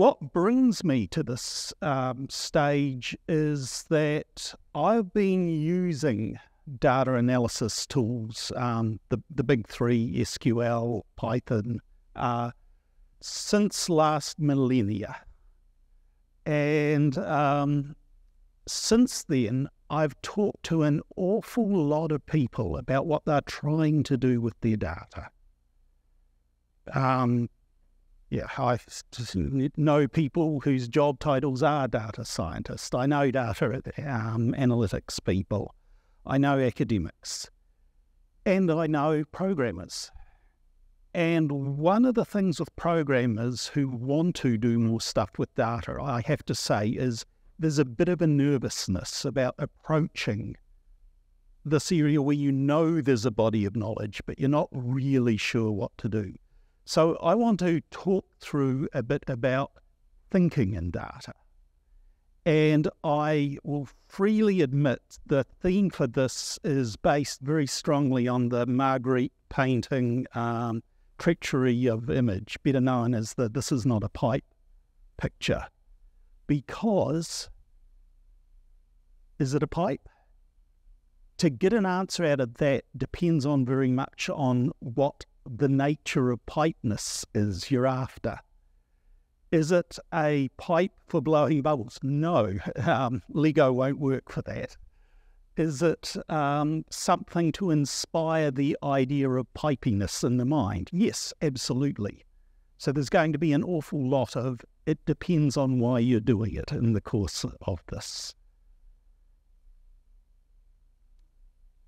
what brings me to this um, stage is that I've been using data analysis tools, um, the, the big three SQL, Python, uh, since last millennia. And um, since then, I've talked to an awful lot of people about what they're trying to do with their data. Um, yeah, I know people whose job titles are data scientists. I know data um, analytics people. I know academics. And I know programmers. And one of the things with programmers who want to do more stuff with data, I have to say, is there's a bit of a nervousness about approaching this area where you know there's a body of knowledge, but you're not really sure what to do. So I want to talk through a bit about thinking in data. And I will freely admit the theme for this is based very strongly on the Magritte painting um, Treachery of Image, better known as the This Is Not a Pipe picture. Because, is it a pipe? To get an answer out of that depends on very much on what the nature of pipeness is you're after. Is it a pipe for blowing bubbles? No, um, Lego won't work for that. Is it um, something to inspire the idea of pipiness in the mind? Yes, absolutely. So there's going to be an awful lot of it depends on why you're doing it in the course of this.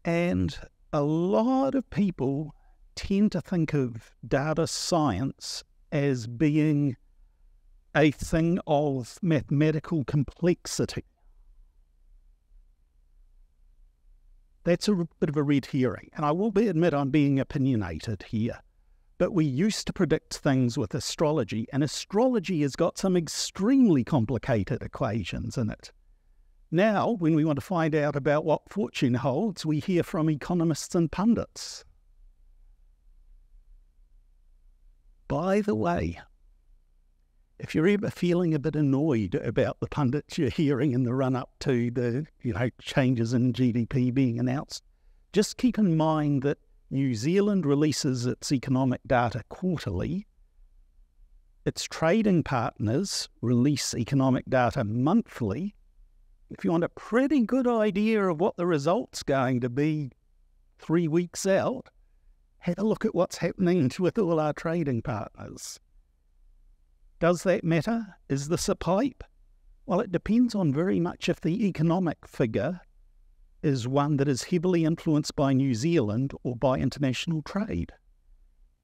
And a lot of people tend to think of data science as being a thing of mathematical complexity. That's a bit of a red herring, and I will be admit I'm being opinionated here. But we used to predict things with astrology, and astrology has got some extremely complicated equations in it. Now, when we want to find out about what fortune holds, we hear from economists and pundits. By the way, if you're ever feeling a bit annoyed about the pundits you're hearing in the run up to the you know changes in GDP being announced, just keep in mind that New Zealand releases its economic data quarterly. Its trading partners release economic data monthly. If you want a pretty good idea of what the result's going to be three weeks out, have a look at what's happening with all our trading partners. Does that matter? Is this a pipe? Well, it depends on very much if the economic figure is one that is heavily influenced by New Zealand or by international trade.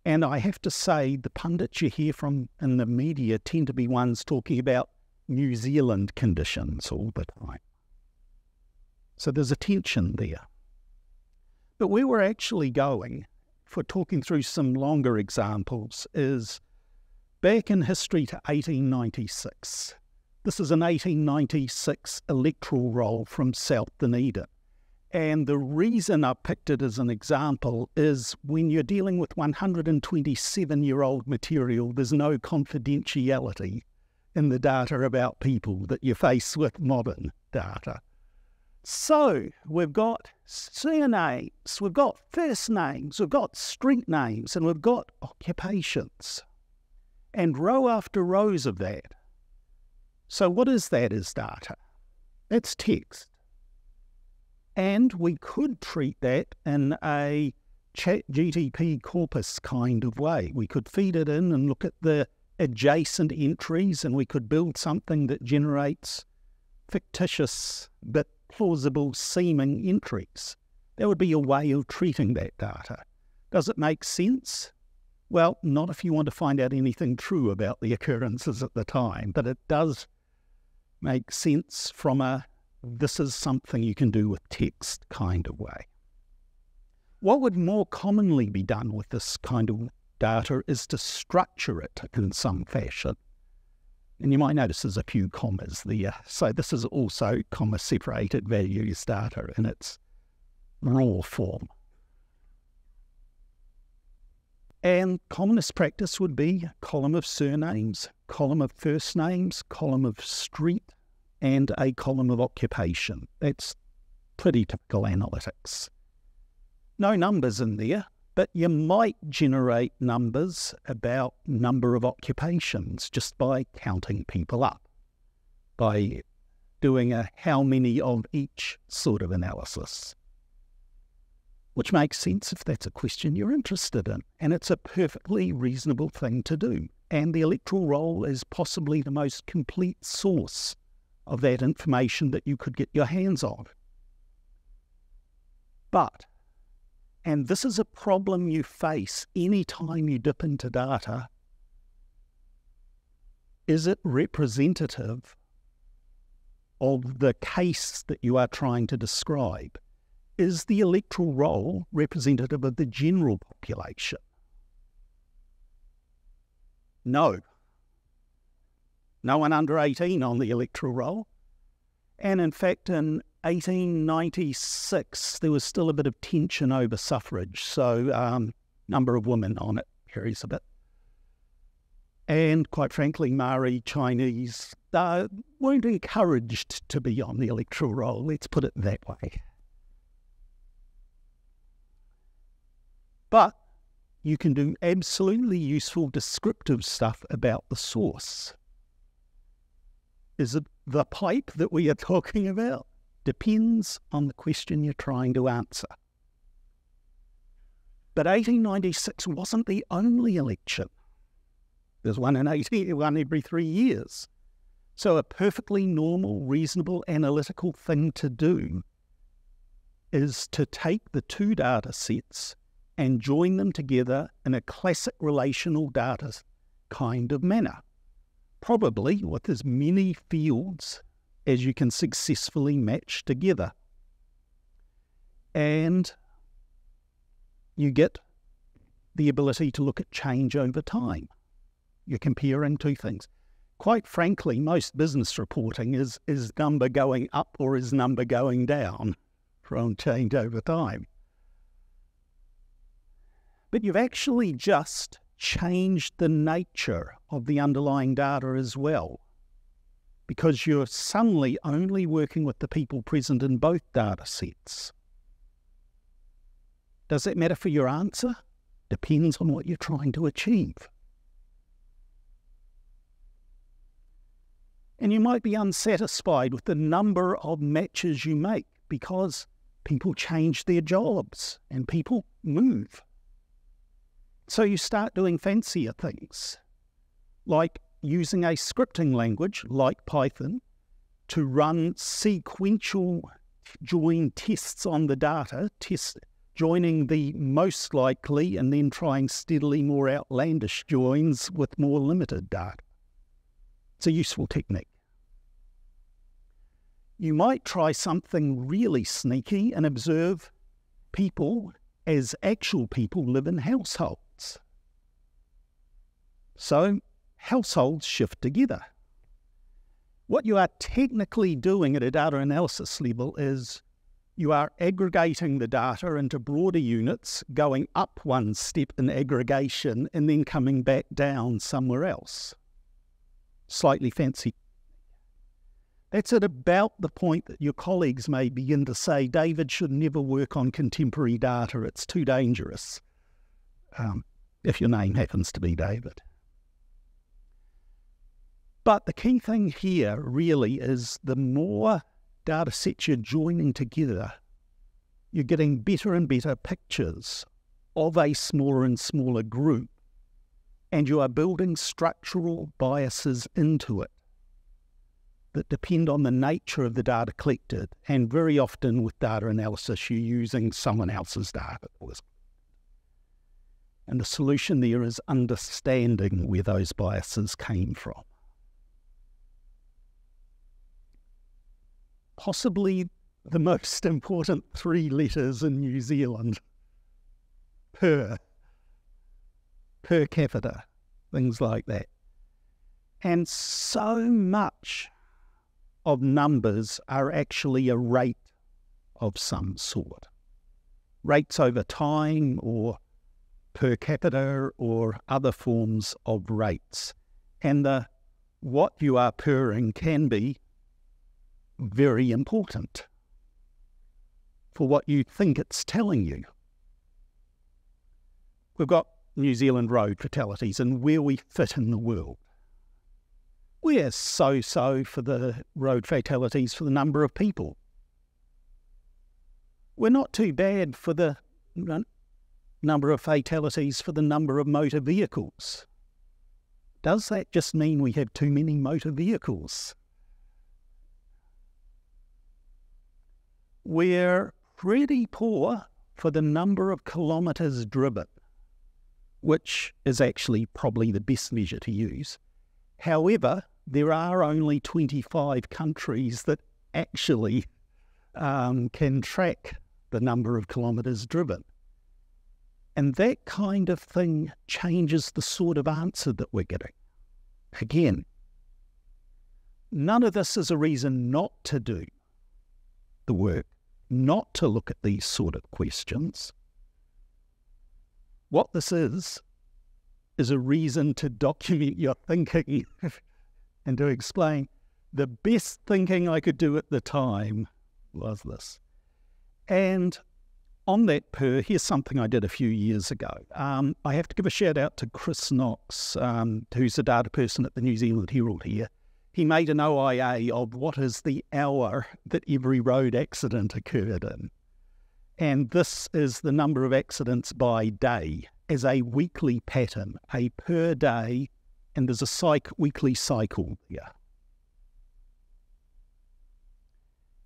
And I have to say, the pundits you hear from in the media tend to be ones talking about New Zealand conditions all the time. So there's a tension there. But where we're actually going for talking through some longer examples is back in history to 1896. This is an 1896 electoral roll from South Dunedin. And the reason I picked it as an example is when you're dealing with 127 year old material, there's no confidentiality in the data about people that you face with modern data. So we've got surnames, we've got first names, we've got street names, and we've got occupations. And row after rows of that. So what is that as data? That's text. And we could treat that in a chat GTP corpus kind of way. We could feed it in and look at the adjacent entries and we could build something that generates fictitious but plausible seeming entries. That would be a way of treating that data. Does it make sense? Well, not if you want to find out anything true about the occurrences at the time, but it does make sense from a this is something you can do with text kind of way. What would more commonly be done with this kind of data is to structure it in some fashion. And you might notice there's a few commas there. So this is also comma separated values data in its raw form. And commonest practice would be column of surnames, column of first names, column of street, and a column of occupation. That's pretty typical analytics. No numbers in there, but you might generate numbers about number of occupations just by counting people up, by doing a how many of each sort of analysis which makes sense if that's a question you're interested in. And it's a perfectly reasonable thing to do. And the electoral roll is possibly the most complete source of that information that you could get your hands on. But, and this is a problem you face any time you dip into data, is it representative of the case that you are trying to describe? is the electoral roll representative of the general population? No. No one under 18 on the electoral roll. And in fact, in 1896, there was still a bit of tension over suffrage, so um, number of women on it varies a bit. And quite frankly, Maori Chinese uh, weren't encouraged to be on the electoral roll, let's put it that way. But you can do absolutely useful descriptive stuff about the source. Is it the pipe that we are talking about? Depends on the question you're trying to answer. But 1896 wasn't the only election. There's one in 80, one every three years. So a perfectly normal, reasonable, analytical thing to do is to take the two data sets and join them together in a classic relational data kind of manner, probably with as many fields as you can successfully match together. And you get the ability to look at change over time. You're comparing two things. Quite frankly, most business reporting is is number going up or is number going down from change over time. But you've actually just changed the nature of the underlying data as well, because you're suddenly only working with the people present in both data sets. Does that matter for your answer? Depends on what you're trying to achieve. And you might be unsatisfied with the number of matches you make because people change their jobs and people move. So you start doing fancier things, like using a scripting language like Python to run sequential join tests on the data, test joining the most likely and then trying steadily more outlandish joins with more limited data. It's a useful technique. You might try something really sneaky and observe people as actual people live in households. So households shift together. What you are technically doing at a data analysis level is you are aggregating the data into broader units, going up one step in aggregation, and then coming back down somewhere else. Slightly fancy. That's at about the point that your colleagues may begin to say, David should never work on contemporary data, it's too dangerous, um, if your name happens to be David. But the key thing here really is the more data sets you're joining together, you're getting better and better pictures of a smaller and smaller group, and you are building structural biases into it that depend on the nature of the data collected. And very often with data analysis, you're using someone else's data. And the solution there is understanding where those biases came from. Possibly the most important three letters in New Zealand per, per capita, things like that. And so much of numbers are actually a rate of some sort. Rates over time or per capita or other forms of rates. And the what you are purring can be very important for what you think it's telling you. We've got New Zealand road fatalities and where we fit in the world. We're so so for the road fatalities for the number of people. We're not too bad for the number of fatalities for the number of motor vehicles. Does that just mean we have too many motor vehicles? We're pretty poor for the number of kilometres driven, which is actually probably the best measure to use. However, there are only 25 countries that actually um, can track the number of kilometres driven. And that kind of thing changes the sort of answer that we're getting. Again, none of this is a reason not to do the work, not to look at these sort of questions. What this is, is a reason to document your thinking and to explain the best thinking I could do at the time was this. And on that per, here's something I did a few years ago. Um, I have to give a shout out to Chris Knox, um, who's a data person at the New Zealand Herald here. He made an OIA of what is the hour that every road accident occurred in. And this is the number of accidents by day as a weekly pattern, a per day, and there's a psych, weekly cycle here.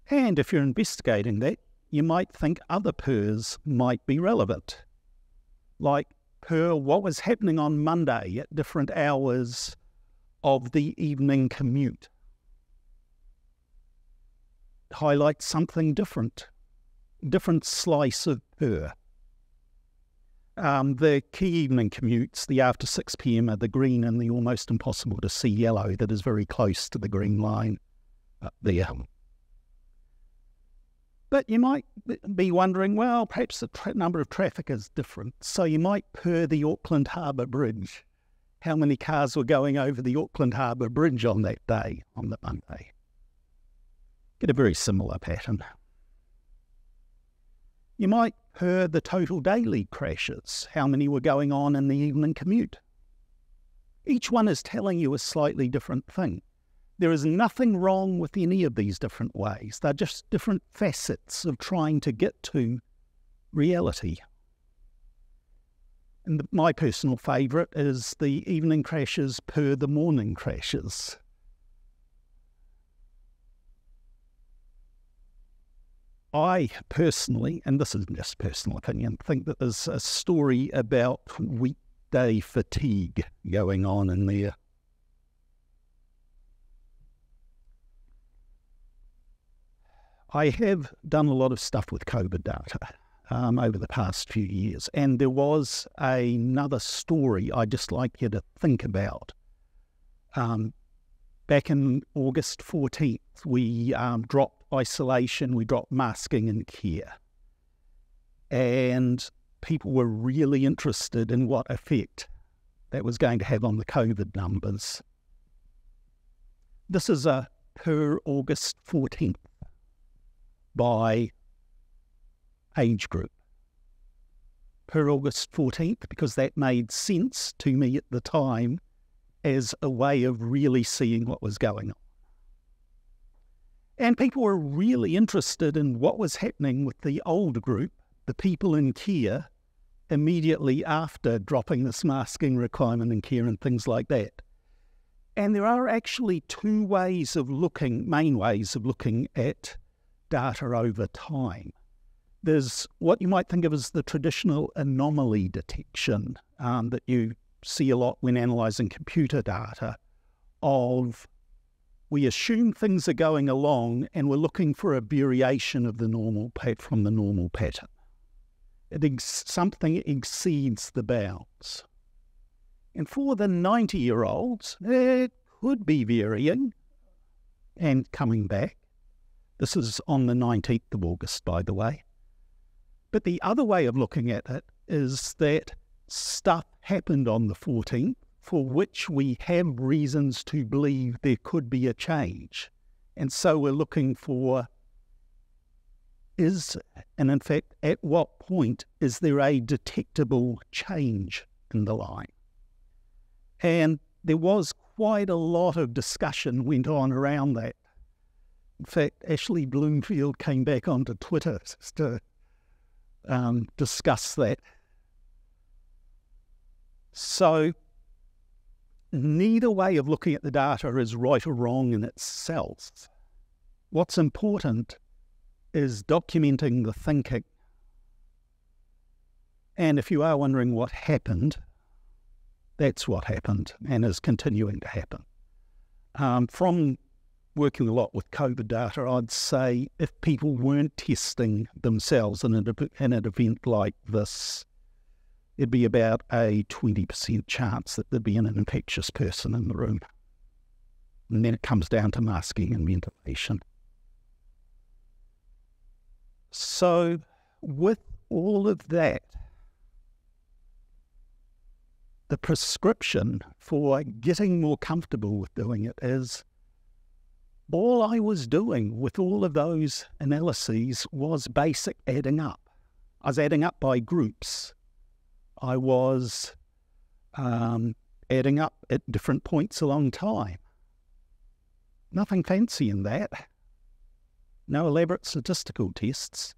And if you're investigating that, you might think other pers might be relevant. Like per what was happening on Monday at different hours of the evening commute. Highlight something different, different slice of per. Um, the key evening commutes, the after 6 pm, are the green and the almost impossible to see yellow that is very close to the green line up there. But you might be wondering, well, perhaps the tra- number of traffic is different. So you might per the Auckland Harbour Bridge, how many cars were going over the Auckland Harbour Bridge on that day, on the Monday. Get a very similar pattern. You might per the total daily crashes, how many were going on in the evening commute. Each one is telling you a slightly different thing. There is nothing wrong with any of these different ways. They're just different facets of trying to get to reality. And the, my personal favourite is the evening crashes per the morning crashes. I personally, and this is just personal opinion, think that there's a story about weekday fatigue going on in there. I have done a lot of stuff with COVID data um, over the past few years, and there was another story I'd just like you to think about. Um, back in August 14th, we um, dropped isolation, we dropped masking and care. And people were really interested in what effect that was going to have on the COVID numbers. This is a per August 14th by age group per August 14th because that made sense to me at the time as a way of really seeing what was going on. And people were really interested in what was happening with the old group, the people in care, immediately after dropping this masking requirement in care and things like that. And there are actually two ways of looking, main ways of looking at data over time. There's what you might think of as the traditional anomaly detection um, that you see a lot when analysing computer data of we assume things are going along and we're looking for a variation of the normal pat from the normal pattern. It ex- something exceeds the bounds. And for the 90 year olds, it could be varying and coming back. This is on the 19th of August, by the way. But the other way of looking at it is that stuff happened on the 14th for which we have reasons to believe there could be a change. And so we're looking for is, and in fact, at what point is there a detectable change in the line? And there was quite a lot of discussion went on around that. In fact, Ashley Bloomfield came back onto Twitter to um, discuss that. So, neither way of looking at the data is right or wrong in itself. What's important is documenting the thinking. And if you are wondering what happened, that's what happened and is continuing to happen. Um, from working a lot with COVID data, I'd say if people weren't testing themselves in, a, in an event like this, it'd be about a 20% chance that there'd be an infectious person in the room. And then it comes down to masking and ventilation. So, with all of that, the prescription for getting more comfortable with doing it is all I was doing with all of those analyses was basic adding up. I was adding up by groups. I was um, adding up at different points along time. Nothing fancy in that. No elaborate statistical tests.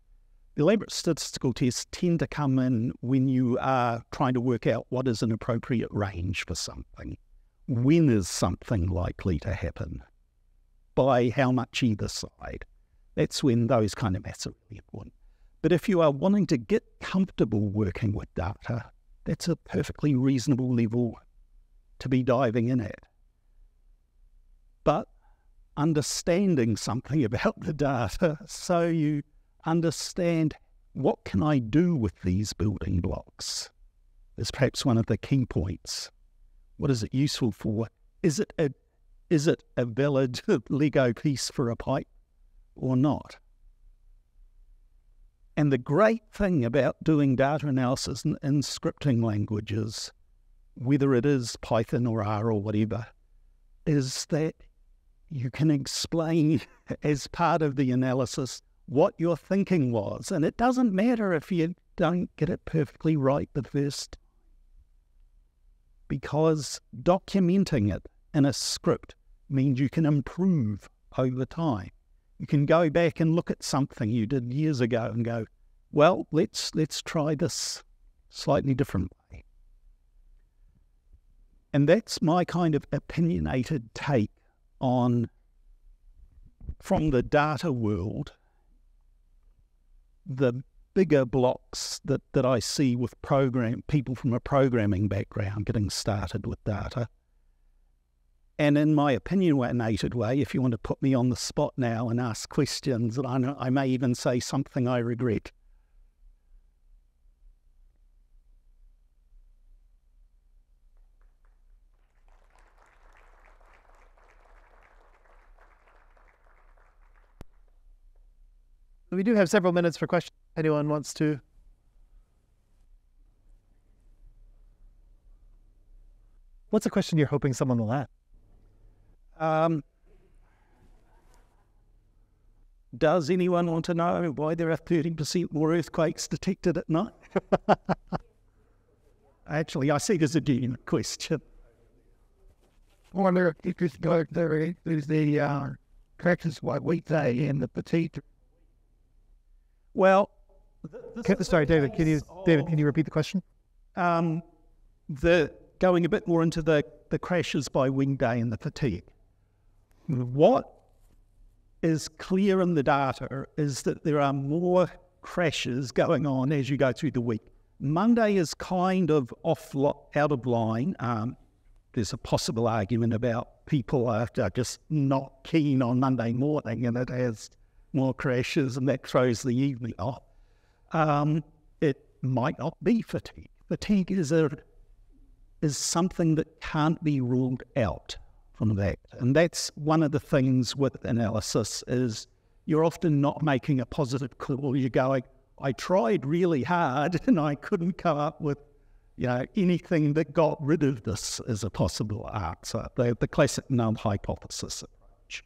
The elaborate statistical tests tend to come in when you are trying to work out what is an appropriate range for something. When is something likely to happen? By how much either side? That's when those kind of maths are really important. But if you are wanting to get comfortable working with data, that's a perfectly reasonable level to be diving in at. But understanding something about the data so you understand what can I do with these building blocks is perhaps one of the key points. What is it useful for? Is it a is it a valid Lego piece for a pipe or not? And the great thing about doing data analysis in, in scripting languages, whether it is Python or R or whatever, is that you can explain as part of the analysis what your thinking was. And it doesn't matter if you don't get it perfectly right the first because documenting it in a script means you can improve over time. You can go back and look at something you did years ago and go, well, let's let's try this slightly different way. And that's my kind of opinionated take on from the data world the bigger blocks that, that I see with program people from a programming background getting started with data. And in my opinionated way, if you want to put me on the spot now and ask questions, I, I may even say something I regret. We do have several minutes for questions. Anyone wants to? What's a question you're hoping someone will ask? Um, does anyone want to know why there are 13% more earthquakes detected at night? Actually, I see it as a genuine question. I wonder if it's go there is the uh, practice what weekday and the petite well, can, sorry, David. Can you, David? Can you repeat the question? Um, the going a bit more into the the crashes by wing day and the fatigue. What is clear in the data is that there are more crashes going on as you go through the week. Monday is kind of off out of line. Um, there's a possible argument about people are just not keen on Monday morning, and it has more crashes and that throws the evening off. Um, it might not be fatigue. Fatigue is a is something that can't be ruled out from that, and that's one of the things with analysis is you're often not making a positive call. You're going, I tried really hard and I couldn't come up with you know, anything that got rid of this as a possible answer, the, the classic null hypothesis approach.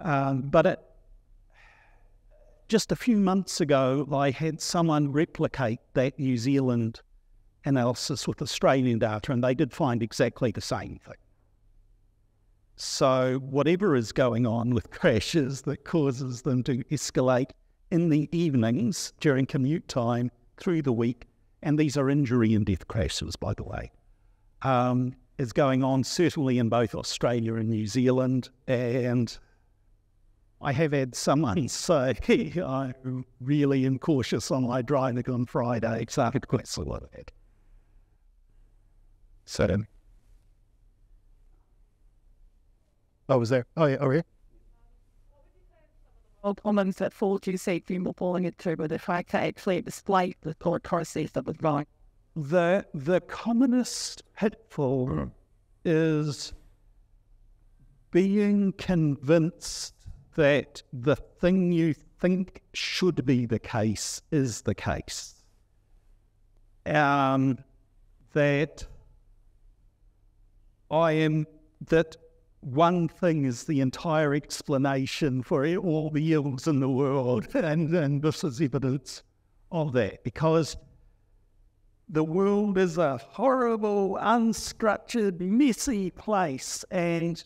Um, but it, just a few months ago, I had someone replicate that New Zealand analysis with Australian data, and they did find exactly the same thing. So, whatever is going on with crashes that causes them to escalate in the evenings during commute time through the week, and these are injury and death crashes, by the way, um, is going on certainly in both Australia and New Zealand. And I have had someone say, I'm really am cautious on my driving on Friday, so I quite lot of that. So, Oh, was there? Oh, yeah, over here. Well, comments that fall to say people pulling it through, but the fact that actually displayed the court process that was wrong. the the commonest pitfall is being convinced that the thing you think should be the case is the case. Um, that I am that one thing is the entire explanation for all the ills in the world, and, and this is evidence of that because the world is a horrible, unstructured, messy place, and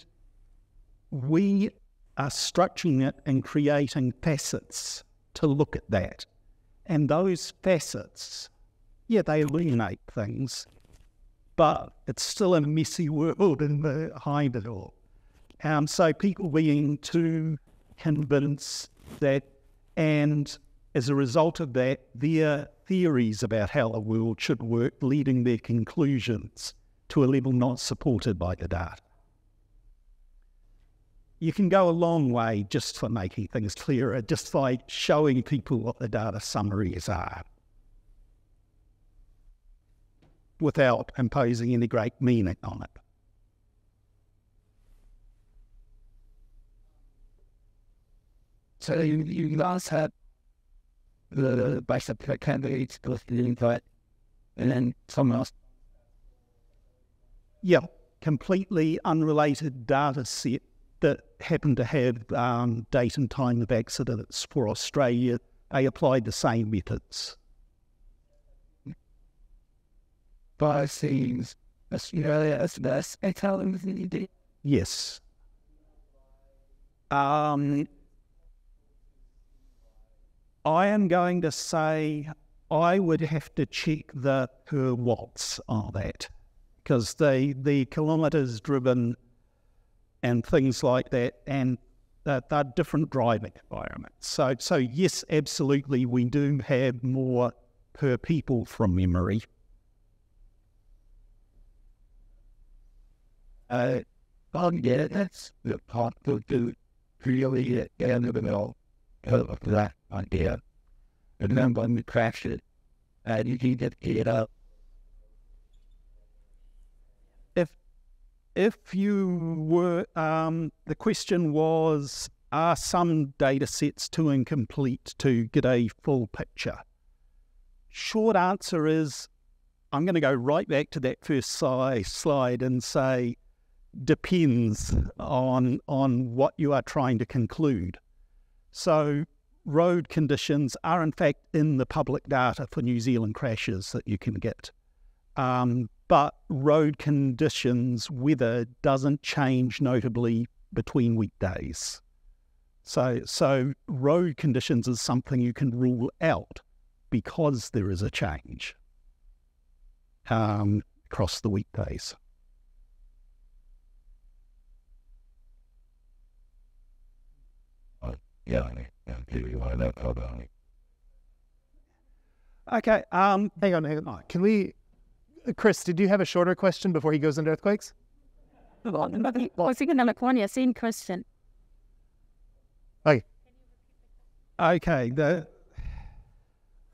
we are structuring it and creating facets to look at that. And those facets, yeah, they illuminate things, but it's still a messy world in behind it all. Um, so people being too convinced that, and as a result of that, their theories about how the world should work, leading their conclusions to a level not supported by the data. You can go a long way just for making things clearer, just by showing people what the data summaries are without imposing any great meaning on it. So you, you last had the basic candidates listed that, and then someone else. Yeah, completely unrelated data set that happened to have um, date and time of accidents for Australia. They applied the same methods. Vaccines, Australia, as this, Italy, Yes. Um, I am going to say I would have to check the per watts on that because the the kilometres driven and things like that, and they're, they're different driving environments. So, so yes, absolutely, we do have more per people from memory. Uh, well, yeah, that's the part do really at the end of it all. Of that idea. And then when we crash it, and you can get it up. If if you were, um, the question was, are some data sets too incomplete to get a full picture? Short answer is, I'm going to go right back to that first slide and say, depends on on what you are trying to conclude. So road conditions are in fact in the public data for New Zealand crashes that you can get. Um, but road conditions, weather doesn't change notably between weekdays. So, so road conditions is something you can rule out because there is a change um, across the weekdays. Yeah, yeah, you are that Okay. Um, Hang on, hang on. Can we, Chris, did you have a shorter question before he goes into earthquakes? Was it number one? Yeah, same question. Okay, the,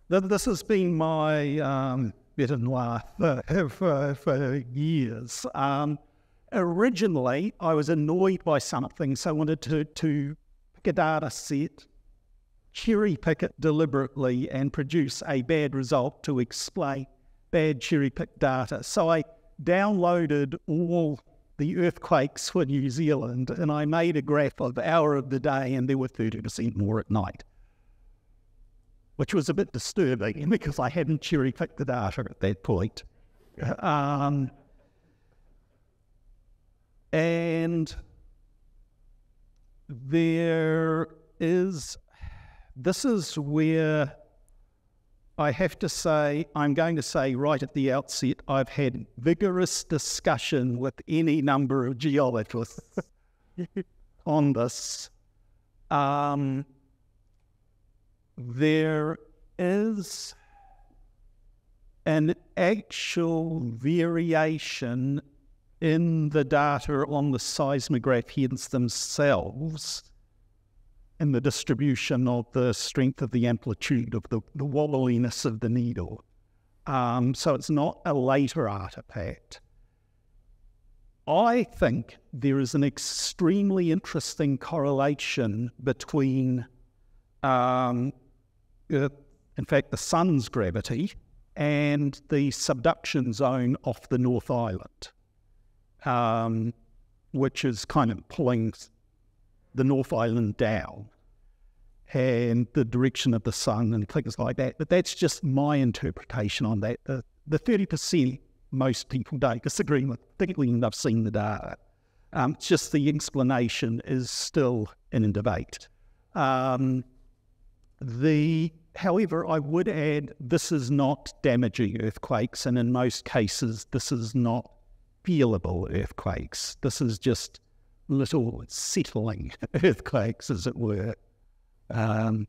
the, this has been my um, bit in life uh, for, for years. Um, originally, I was annoyed by something, so I wanted to, to pick a data set, cherry pick it deliberately, and produce a bad result to explain bad cherry picked data. So I downloaded all the earthquakes for New Zealand and I made a graph of hour of the day, and there were 30% more at night, which was a bit disturbing because I hadn't cherry picked the data at that point. Um, and there is, this is where I have to say, I'm going to say right at the outset, I've had vigorous discussion with any number of geologists on this. Um, there is an actual variation in the data on the seismograph heads themselves in the distribution of the strength of the amplitude of the, the of the needle. Um, so it's not a later artifact. I think there is an extremely interesting correlation between, um, uh, in fact, the sun's gravity and the subduction zone off the North Island, um, which is kind of pulling the North Island down and the direction of the sun and things like that. But that's just my interpretation on that. The, the 30% most people don't disagree with, particularly when they've seen the data. Um, just the explanation is still in debate. Um, the, however, I would add this is not damaging earthquakes, and in most cases, this is not feelable earthquakes. This is just little settling earthquakes, as it were. Um,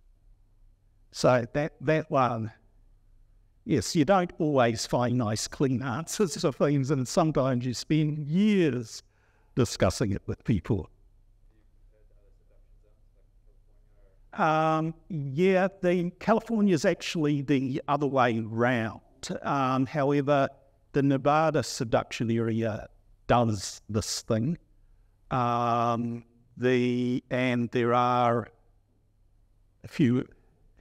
so that that one, yes, you don't always find nice, clean answers to things, and sometimes you spend years discussing it with people. Um, yeah, the California is actually the other way round. Um, however, the Nevada subduction area does this thing. Um, the and there are a few,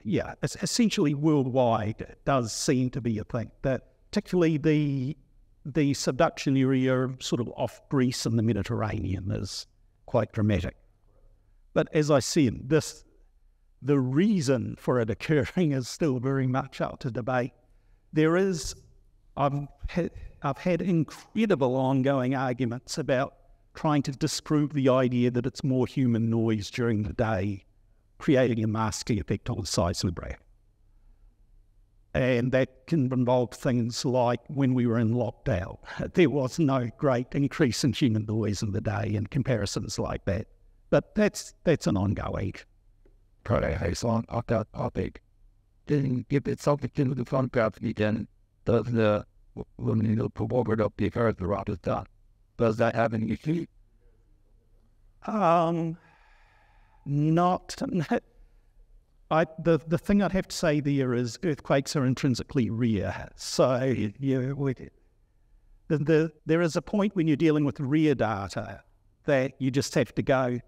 yeah, essentially worldwide it does seem to be a thing that particularly the the subduction area sort of off Greece and the Mediterranean is quite dramatic. But as I said, this the reason for it occurring is still very much up to debate. There is, I've had, I've had incredible ongoing arguments about trying to disprove the idea that it's more human noise during the day, creating a masking effect on the seismograph. And that can involve things like when we were in lockdown, there was no great increase in human noise in the day and comparisons like that. But that's that's an ongoing process on that topic. Then if it's something to the front gravity, then does the when you forward up the around the sun, does that have any issue? Um, not. I, the the thing I'd have to say there is earthquakes are intrinsically rare. So you, the, the, there is a point when you're dealing with rare data that you just have to go.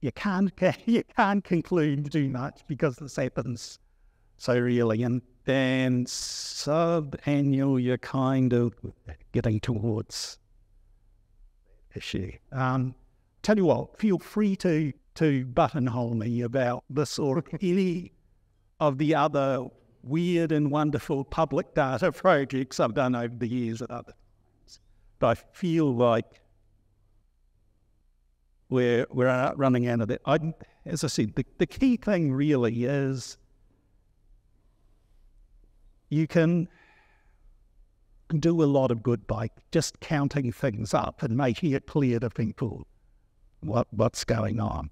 You can't you can't conclude too much because this happens so rarely, and then sub-annual you're kind of getting towards issue. Um, tell you what, feel free to to buttonhole me about this or any of the other weird and wonderful public data projects I've done over the years at other times. But I feel like we're we're running out of that. I, as I said, the, the key thing really is you can do a lot of good by just counting things up and making it clear to people what what's going on.